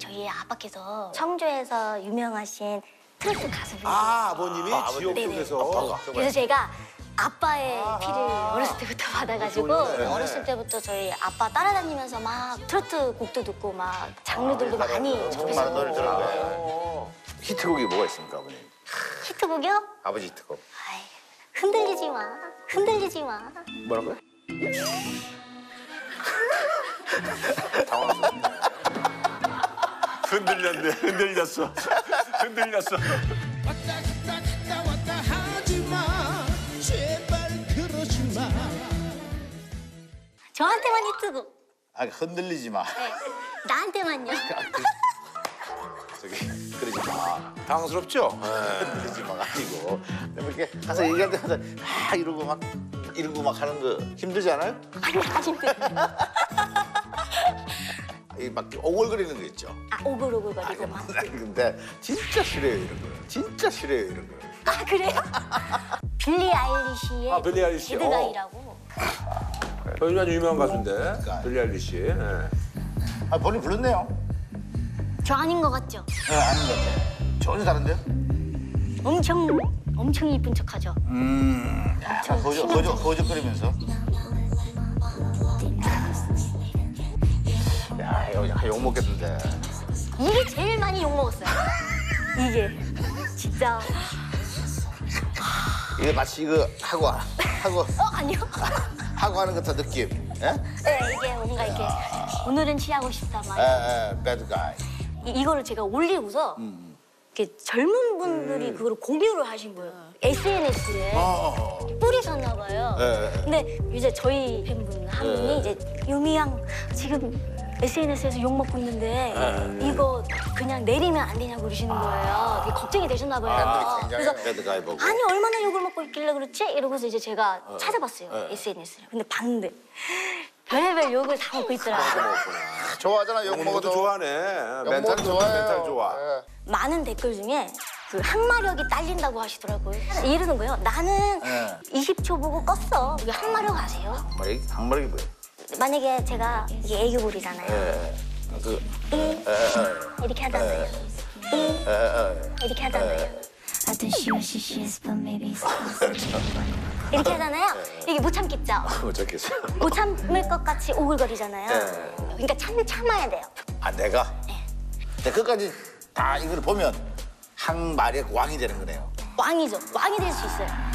저희 아빠께서 청주에서 유명하신 트로트 가수분이세요. 아 아버님이 지역 네네. 쪽에서 그래서 제가 아빠의 피를 어렸을 때부터 받아가지고 네. 어렸을 때부터 저희 아빠 따라다니면서 막 트로트 곡도 듣고 막 장르들도 많이 많은 접했어요. 노래 들은 거예요. 히트곡이 뭐가 있습니까, 아버님? 히트곡이요? 아버지 히트곡. 아이, 흔들리지 마. 흔들리지 마. 뭐라고요? 흔들렸네 흔들렸어 흔들렸어 왔다 갔다 갔다 왔다 하지 마 제발 그러지 마 저한테만 히트곡. 아, 흔들리지 마. 네. 나한테만요. 저기 그러지 마. 당황스럽죠? 흔들리지 마가 아니고 이렇게 가서 얘기할 때마다 막 이러고 막 이러고 막 하는 거 힘들지 않아요? 아니, 아닌데. 이막 오글거리는 거 있죠. 아, 오글오글거리고 막. 근데 진짜 싫어요 이런 거. 진짜 싫어요 이런 거. 아, 그래요? 빌리 아일리시의 아, 빌리 아일리시. 배드가이라고. 요즘 아주 유명한 가수인데 빌리 아일리시 예. 아 본인 불렀네요. 저 아닌 것 같죠? 네, 아닌 것 같아. 전혀 다른데요? 엄청, 엄청 이쁜 척하죠? 음, 약간 거저 거저 거저거리면서. 야, 이거 약간 욕 먹겠는데. 이게 제일 많이 욕먹었어요. 이게. 진짜. 이게 마치 이거 하고 하고 어, 아니요? 하고 하는 것 같은 느낌. 예? 네, 이게 뭔가 이렇게. 오늘은 취하고 싶다, 막. 에, 에, bad guy. 이, 이거를 제가 올리고서 이렇게 젊은 분들이 그걸 공유를 하신 거예요. SNS에 어, 뿌리셨나 봐요. 네. 근데 이제 저희 팬분 한 네. 분이 이제 유미양 지금 SNS에서 욕 먹고 있는데 네. 이거 그냥 내리면 안 되냐고 그러시는 거예요. 되게 걱정이 되셨나 봐요. 팬들이 굉장히 그래서. 아니 얼마나 욕을 먹고 있길래 그렇지? 이러고서 이제 제가 찾아봤어요 네. SNS를. 근데 봤는데 별의별 욕을 다 먹고 있더라고요. 좋아하잖아 욕 먹어도. 것도 좋아하네 멘탈 먹어도 좋아 멘탈 좋아 예. 많은 댓글 중에 그 항마력이 딸린다고 하시더라고요. 이러는 거예요. 나는 네. 20초 보고 껐어. 왜 항마력 아세요? 항마력이 항마력이 뭐예요? 만약에 제가 이게 애교볼이잖아요. 예. 그 이렇게 하잖아요. 이렇게 하잖아요. I think she was she she is, but maybe it's 이렇게 하잖아요. 이게 못 참겠죠? 못 찾겠어. 못 참을 것 같이 오글거리잖아요. 네. 그러니까 참 참아야 돼요. 아 내가. 내 끝까지 다 이걸 보면 항마력 왕이 되는 거네요. 왕이죠. 왕이 될 수 있어요.